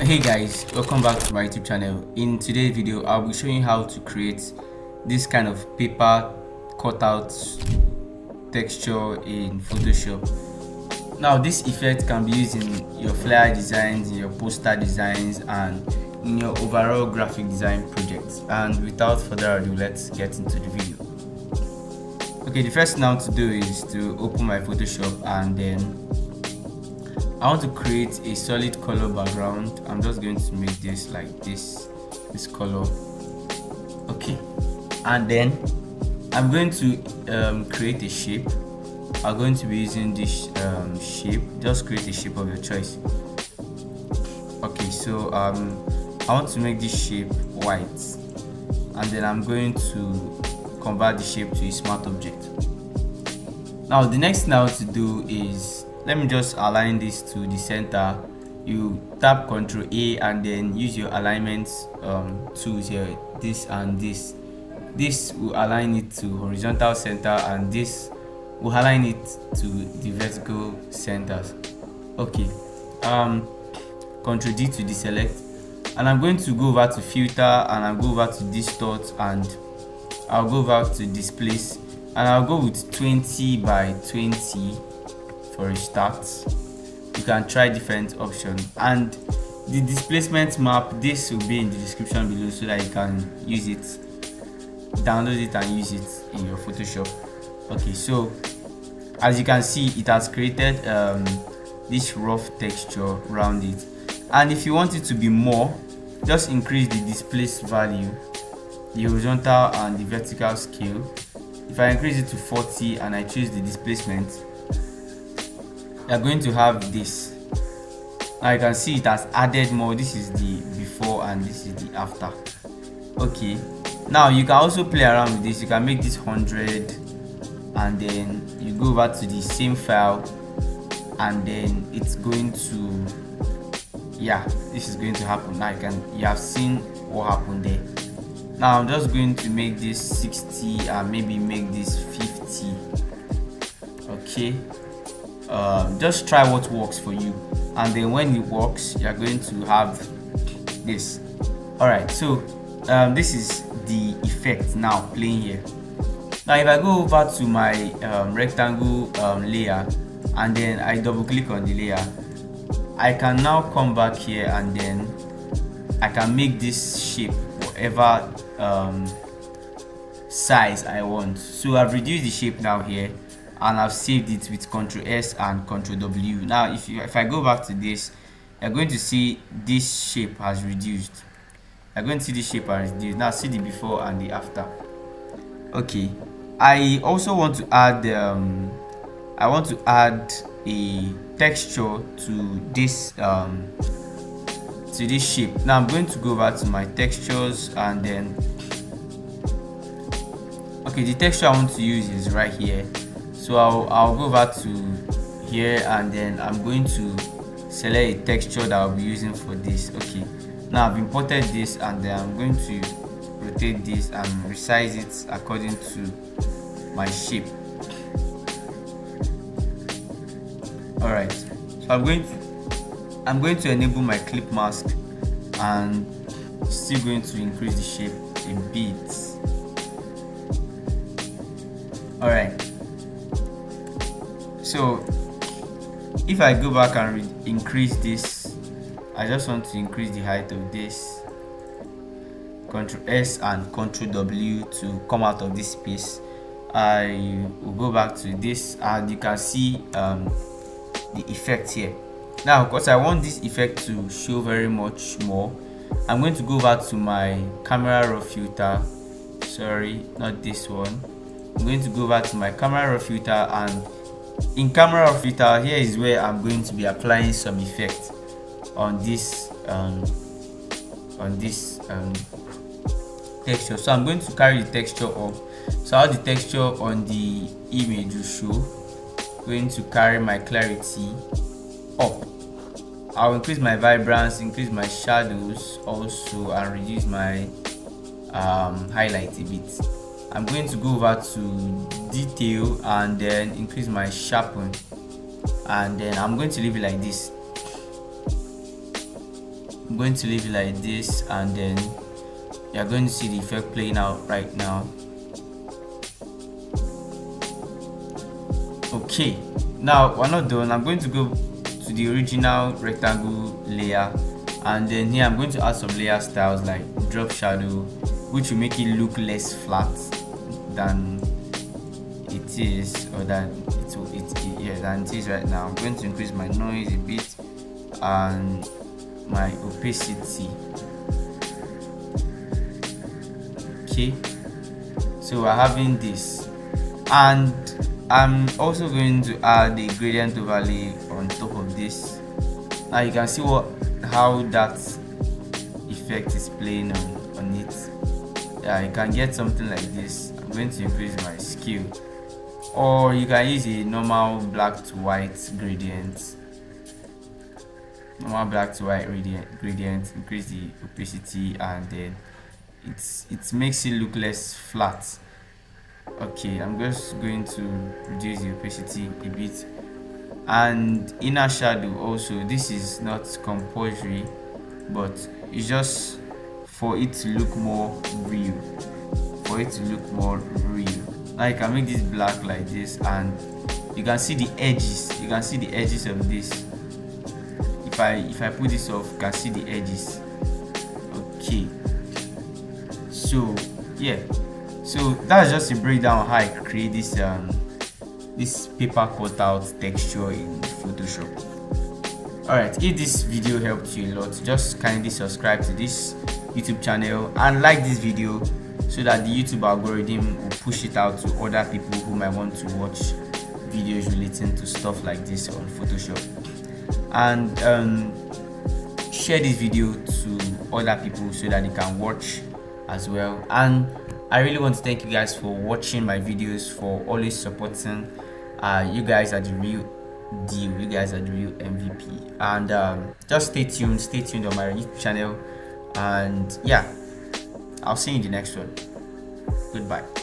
hey guys welcome back to my youtube channel. In today's video i'll be showing you how to create this kind of paper cutout texture in photoshop. Now this effect can be used in your flyer designs your poster designs and in your overall graphic design projects. And without further ado let's get into the video. Okay the first thing now to do is to open my photoshop and then I want to create a solid color background. I'm just going to make this like this this color. Okay. And then I'm going to um, create a shape. I'm going to be using this um, shape. Just create a shape of your choice. Okay so um, I want to make this shape white. And then I'm going to convert the shape to a smart object. Now the next thing I want to do is let me just align this to the center. You tap ctrl a and then use your alignment um, tools here this and this. This will align it to horizontal center and this will align it to the vertical centers okay um ctrl d to deselect. And i'm going to go over to filter and i'll go over to distort and i'll go over to displace. And i'll go with 20 by 20 for start you can try different options. And the displacement map this will be in the description below so that you can use it. Download it and use it in your photoshop. Okay so as you can see it has created um, this rough texture around it. And if you want it to be more just increase the displace value the horizontal and the vertical scale. If i increase it to 40 and i choose the displacement you're going to have this. Now you can see it has added more. This is the before and this is the after. Okay. Now you can also play around with this. You can make this 100 and then you go over to the same file and then it's going to yeah this is going to happen. Now you can you have seen what happened there. Now i'm just going to make this 60 and maybe make this 50 okay um, just try what works for you. And then when it works you're going to have this. All right so um, this is the effect now playing here. Now if i go over to my um, rectangle um, layer and then i double click on the layer i can now come back here and then i can make this shape whatever um, size i want. So i've reduced the shape now here and I've saved it with Ctrl S and Ctrl W. Now, if you if I go back to this, you're going to see this shape has reduced. You're going to see this shape has reduced. Now, see the before and the after. Okay, I also want to add um, I want to add a texture to this um, to this shape. Now, I'm going to go back to my textures and then okay, the texture I want to use is right here so I'll, I'll go over to here and then I'm going to select a texture that I'll be using for this. Okay now I've imported this and then I'm going to rotate this and resize it according to my shape. All right so I'm going to I'm going to enable my clip mask and still going to increase the shape a bit. All right so if I go back and increase this I just want to increase the height of this Ctrl S and Ctrl W to come out of this space. I will go back to this and you can see um, the effect here. Now because I want this effect to show very much more. I'm going to go back to my camera raw filter. Sorry not this one. I'm going to go back to my camera raw filter and in camera filter here is where i'm going to be applying some effect on this um, on this um, texture. So i'm going to carry the texture up. So how the texture on the image will show. Going to carry my clarity up. I'll increase my vibrance increase my shadows also and reduce my um, highlight a bit I'm going to go over to detail and then increase my sharpen and then I'm going to leave it like this. I'm going to leave it like this and then you're going to see the effect playing out right now. Okay now we're not done. I'm going to go to the original rectangle layer. And then here i'm going to add some layer styles like drop shadow which will make it look less flat than it is or than it, it, yeah than it is right now. I'm going to increase my noise a bit and my opacity. Okay. So we're having this. And i'm also going to add a gradient overlay on top of this. Now you can see what how that effect is playing on, on it you can get something like this i'm going to increase my scale or you can use a normal black to white gradient. Normal black to white gradient gradient increase the opacity and then it's it makes it look less flat. Okay i'm just going to reduce the opacity a bit. And inner shadow also this is not compulsory but it's just for it to look more real. For it to look more real. Now you can make this black like this and you can see the edges. You can see the edges of this. If i if i put this off you can see the edges. Okay. So yeah. So that's just a breakdown how i create this um this paper cutout texture in photoshop. All right if this video helped you a lot just kindly subscribe to this youtube channel and like this video so that the youtube algorithm will push it out to other people who might want to watch videos relating to stuff like this on photoshop. And um, share this video to other people so that they can watch as well. And i really want to thank you guys for watching my videos for always supporting uh, you guys are the real deal. You guys are the real mvp and um, just stay tuned stay tuned on my youtube channel and yeah i'll see you in the next one. Goodbye